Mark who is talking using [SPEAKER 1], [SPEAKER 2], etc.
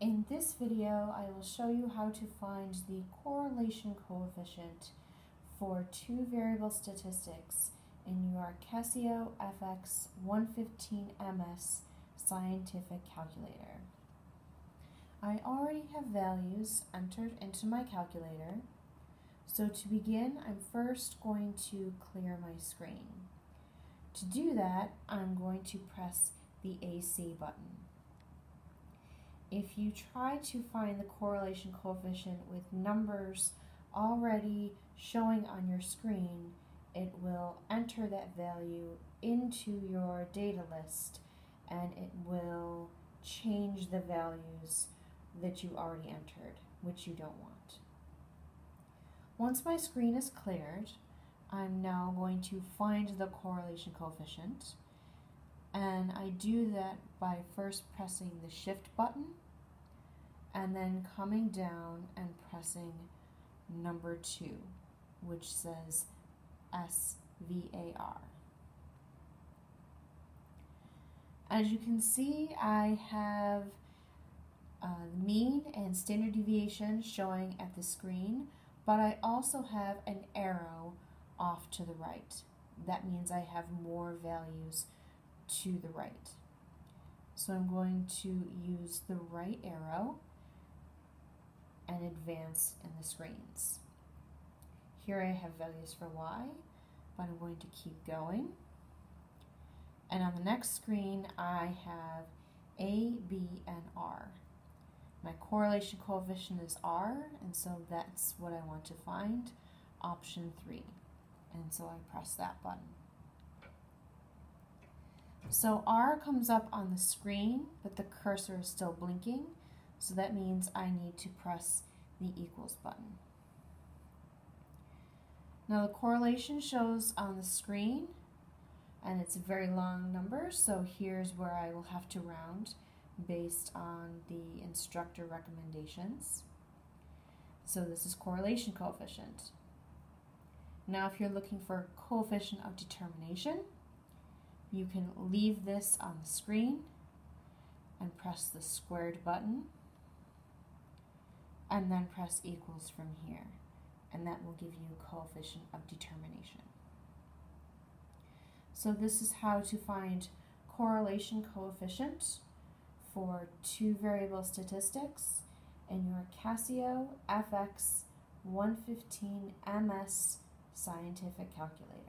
[SPEAKER 1] In this video, I will show you how to find the correlation coefficient for two variable statistics in your Casio FX 115MS scientific calculator. I already have values entered into my calculator, so to begin, I'm first going to clear my screen. To do that, I'm going to press the AC button. If you try to find the correlation coefficient with numbers already showing on your screen, it will enter that value into your data list and it will change the values that you already entered, which you don't want. Once my screen is cleared, I'm now going to find the correlation coefficient and I do that by first pressing the shift button and then coming down and pressing number two, which says SVAR. As you can see, I have uh, mean and standard deviation showing at the screen, but I also have an arrow off to the right. That means I have more values to the right. So I'm going to use the right arrow and advance in the screens. Here I have values for y, but I'm going to keep going. And on the next screen, I have A, B, and R. My correlation coefficient is R, and so that's what I want to find, option 3. And so I press that button. So R comes up on the screen, but the cursor is still blinking. So that means I need to press the equals button. Now the correlation shows on the screen and it's a very long number so here's where I will have to round based on the instructor recommendations. So this is correlation coefficient. Now if you're looking for coefficient of determination you can leave this on the screen and press the squared button and then press equals from here and that will give you coefficient of determination. So this is how to find correlation coefficient for two variable statistics in your Casio FX 115 MS scientific calculator.